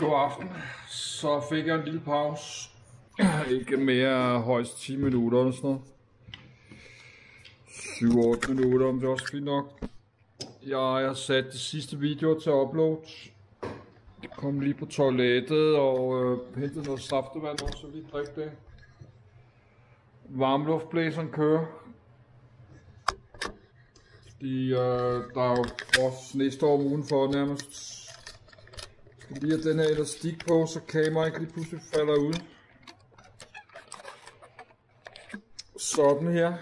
God aften. Så fik jeg en lille pause. Ikke mere højst 10 minutter eller sådan noget. 7-8 minutter, om det er også fint nok. Jeg har sat de sidste videoer til upload. Jeg kom lige på toilettet og øh, hentede noget saftevand og så lige drikke det. Varmluftblæseren kører. Fordi øh, der er jo også snestorm udenfor nærmest. Skal lige have den her elastik på, så kameraet ikke lige pludselig falder ud. Sådan her.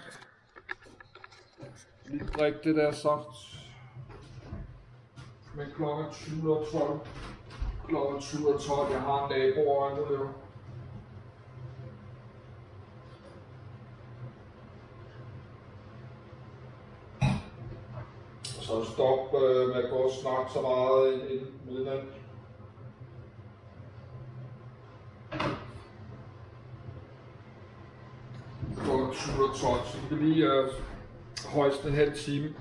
Lige drikke det der saft. Men klokken er 20.12. Klokken er 20.12. Jeg har en nabo og andet der. Så stop øh, med at gå og snakke så meget inden midnat. Klokken 20.12, så vi kan lige øh, højst en halv time.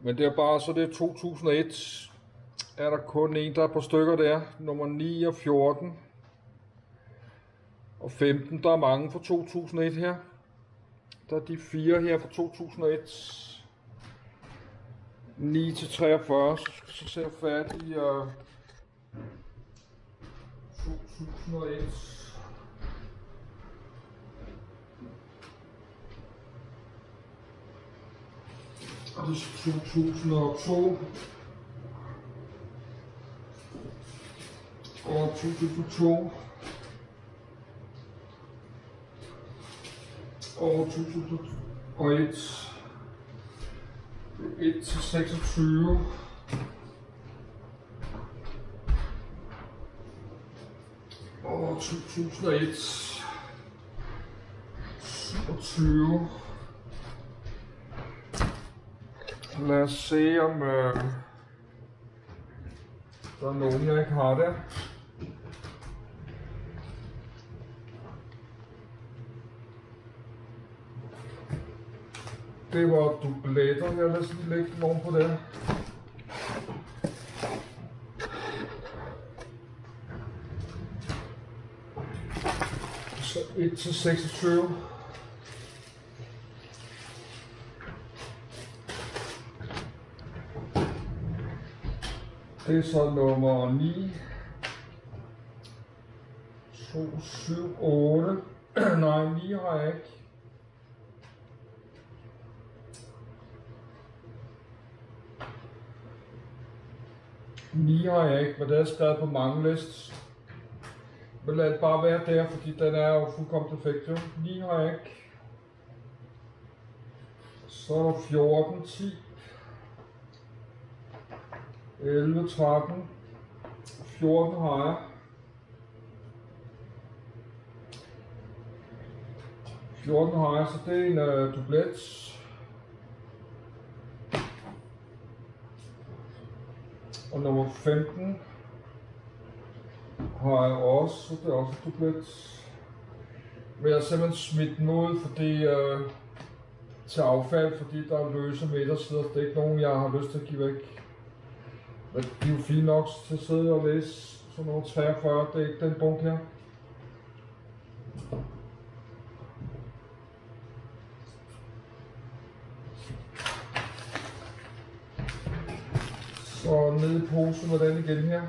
Men det er bare, så det er 2001, er der kun en, der er på stykker der. Nummer 9 og 14. Og 15, der er mange fra 2001 her. Der er de fire her fra 2001. 9 til 43, så, så ser jeg færdig i øh, 2001. Og det er 2002. Og 2002. Og 2001. 1 til 26. Og 2001. 27. Lad os se om øh, der er nogen, jeg ikke har det. Det var dubletter, jeg lader sådan lægge dem oven på det. Så 1 til 26. Det er så nummer 9. 2, 7, 8. Nej, 9 har jeg ikke. Ni har jeg ikke, men det er skrevet på mange lists. Men lad det bare være der, fordi den er jo fuldkommen perfekt. Jo. 9 har jeg ikke. Så er der 14, 10. 11, 13. 14 har jeg. 14 har jeg, så det er en uh, dublet. Og nummer 15 har jeg også, så det er også en dublet. Men jeg har simpelthen smidt den ud, fordi uh, til affald, fordi der er løse midtersider. Det er ikke nogen, jeg har lyst til at give væk. Men de er jo fine nok til at sidde og læse sådan nogle 43, det er ikke den bunk her. Så ned i posen med den igen her.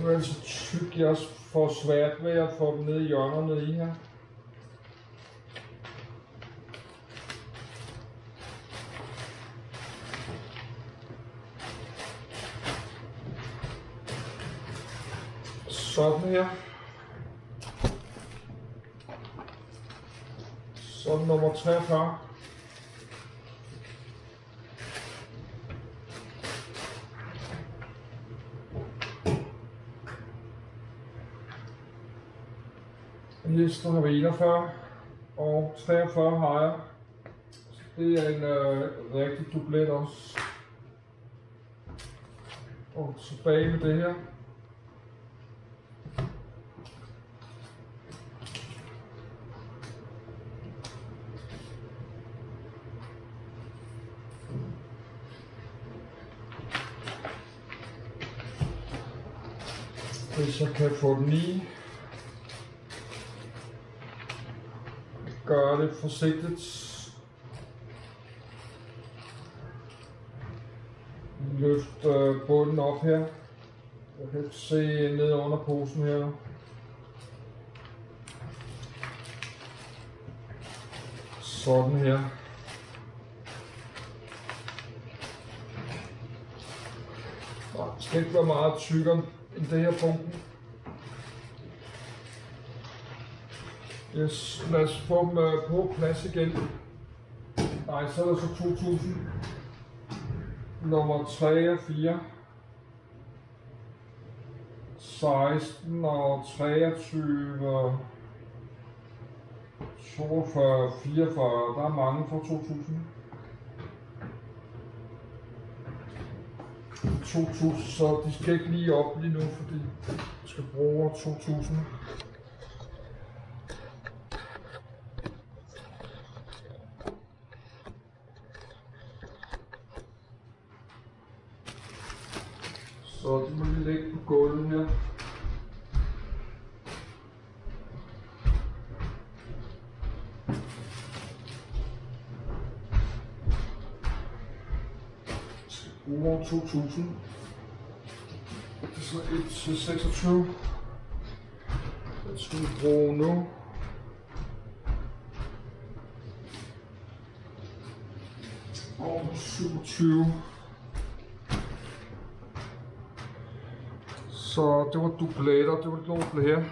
Nu er den så tyk, jeg får svært ved at få dem ned i hjørnerne i her. Sådan her. Så nummer 43. Næste har vi 41, og 43 har jeg. Så det er en øh, rigtig dublet også. Og tilbage med det her. Hvis jeg kan få den i. Gør det forsigtigt. Løft øh, bunden op her. Jeg kan ikke se ned under posen her. Sådan her. Det skal ikke være meget tykkere end det her punkten. Yes, lad os få dem øh, på plads igen. Nej, så er der så 2000. Nummer 3 og 4. 16 og 23. 42, 44, der er mange fra 2000. 2000, så de skal ikke lige op lige nu, fordi jeg skal bruge 2000. Så du må lige ligge på gulvet her. bruger 2000. Det er så 1 til 26. Det skal vi bruge nu. Og 27. Så det var dublater, det var det doble her.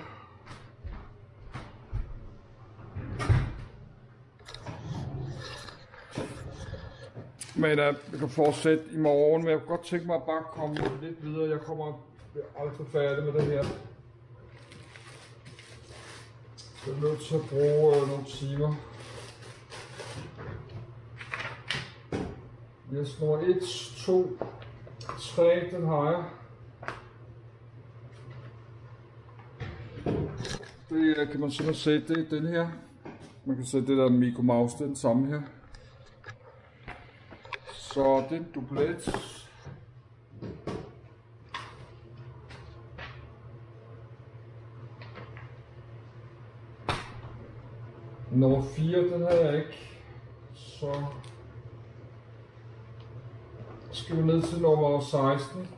Men uh, vi kan fortsætte i morgen, men jeg kunne godt tænke mig at bare komme lidt videre. Jeg kommer aldrig færdig med det her. Jeg er nødt til at bruge uh, nogle timer. Jeg snor 1, 2, 3, den har jeg. Det øh, kan man simpelthen se, det er den her. Man kan se det der Mico Mouse, det er den samme her. Så det er en duplet. Nummer 4, den har jeg ikke. Så skal vi ned til nummer 16.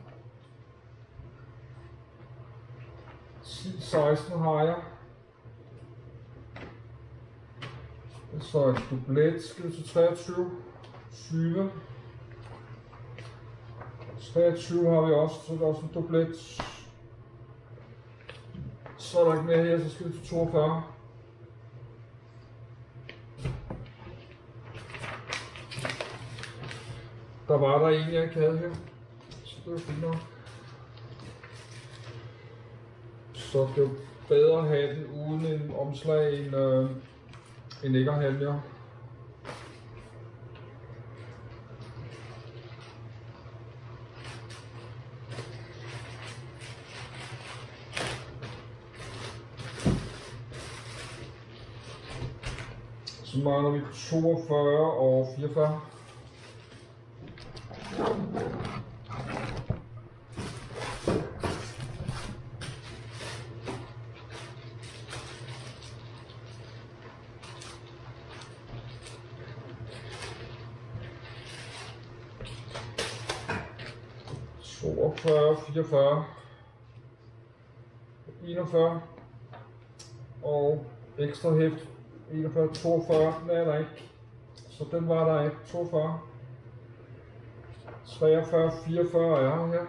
16 har jeg. Så en dublet skal til 23. 20. 23 har vi også, så der er også en dublet. Så er der ikke mere her, så skal vi til 42. Der var der en, jeg ikke havde her. Så det var fint nok. Så det er bedre at have den uden en omslag end, øh, end ikke at jo. Så mangler vi 42 og 44. Toogfyrre, 44, 41 og ekstra hæft 41, 42, det er der ikke. Så den var der ikke. 42. 43, 44 er jeg her.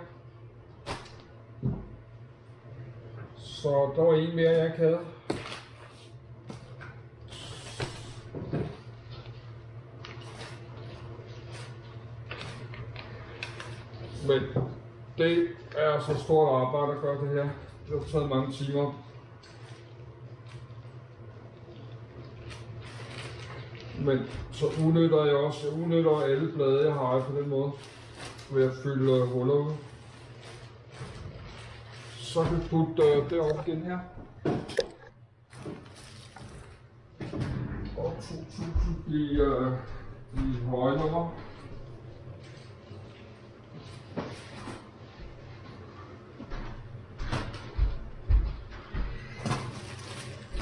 Så der var en mere, jeg ikke havde. Men det er så stort arbejde at gøre det her. Det har taget mange timer. Men så udnytter jeg også, jeg udnytter alle blade, jeg har på den måde, ved at fylde øh, huller ud. Så kan vi putte øh, det op igen her. Og 2000 i, øh, i høje nummer.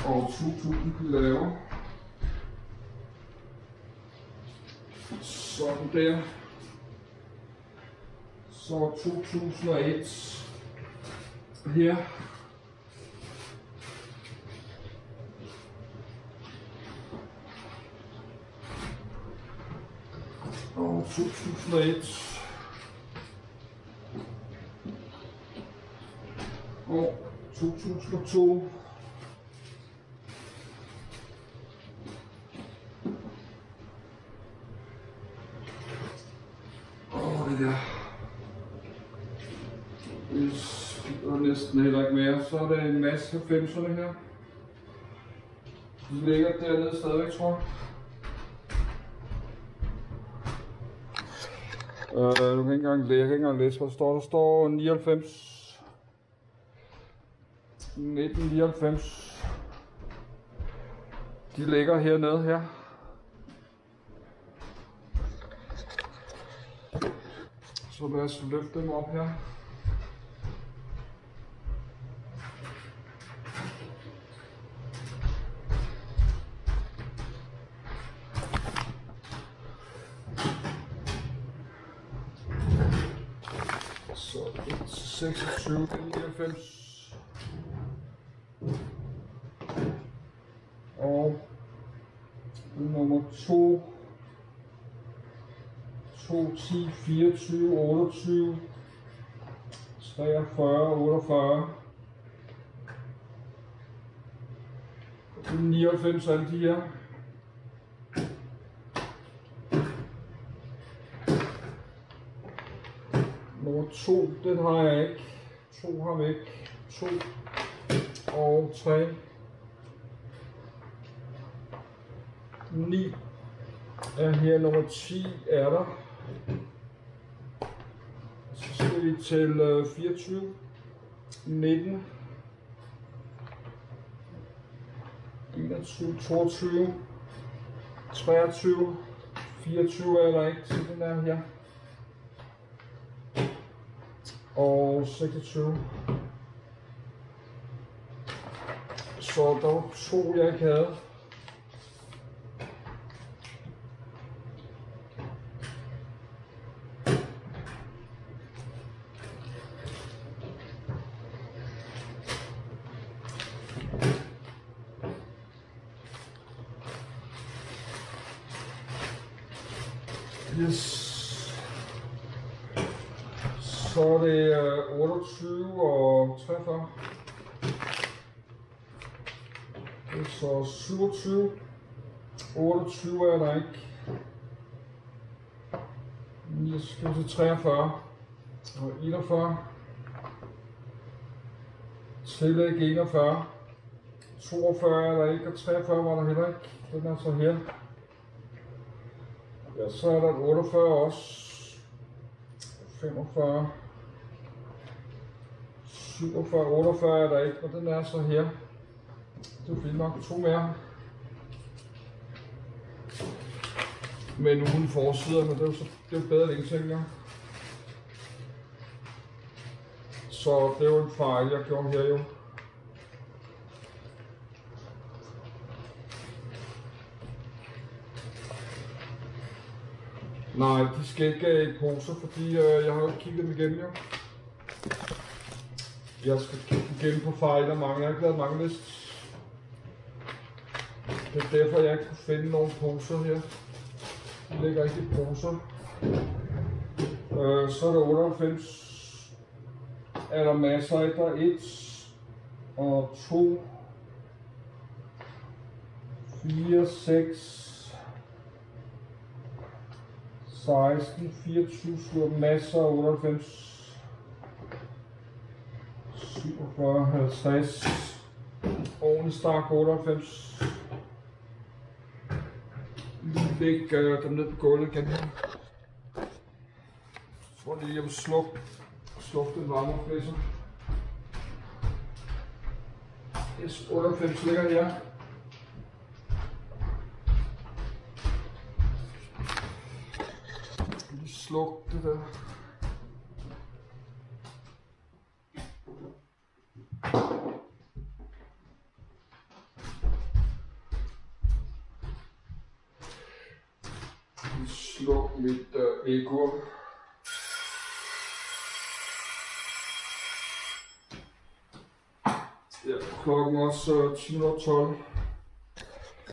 Og 2000 laver. Sådan der. Så 2001 her. Og 2001. Og 2002. Åh, det der. Yes, det er næsten heller ikke mere. Så er der en masse 90'erne her. De ligger dernede stadigvæk, tror jeg. Uh, du kan ikke engang læse, jeg kan ikke engang læse, hvad der står. Der står 99. 1999. De ligger hernede her. Så lad os løfte dem op her. Så 26, 99. Og nummer 2, 2, 10, 24, 28, 43, 48. 99 alle de her. Nummer 2, den har jeg ikke. 2 har væk. 2 og 3. 9 er her. Nummer 10 er der. Så skal vi til 24. 19. 21, 22, 23, 24 er der ikke, så den er her. Og 26. Så der var to, jeg ikke havde. Yes. Så er det øh, 28 og 43. Det er så 27. 28 er der ikke. Nu skal vi til 43 og 41. Tillæg 41. 42 er der ikke, og 43 var der heller ikke. Den er så her. Ja, så er der 48 også. 45. 47, 48 er der ikke, og den er så her. Det er fint nok. To mere. Men uden forsider, men det er jo, så, det er jo bedre end ingenting, ja. Så det er jo en fejl, jeg gjorde her jo. Nej, de skal ikke øh, i poser, fordi øh, jeg har jo kigget dem igennem jo. Jeg skal kigge igen på fejl og mange. Jeg har ikke lavet mange list. Det er derfor, jeg ikke kunne finde nogle poser her. De ligger ikke i poser. Øh, så er der 98. Er der masser af. Der 1 og 2, 4, 6, 16, 24, masser af 98, 47, 50, ordentlig stak 98. Læg øh, dem ned på gulvet igen her. Jeg tror lige, jeg vil slukke, sluk den varmeflæser. S98 ligger her. Lige sluk det der. Ja, klokken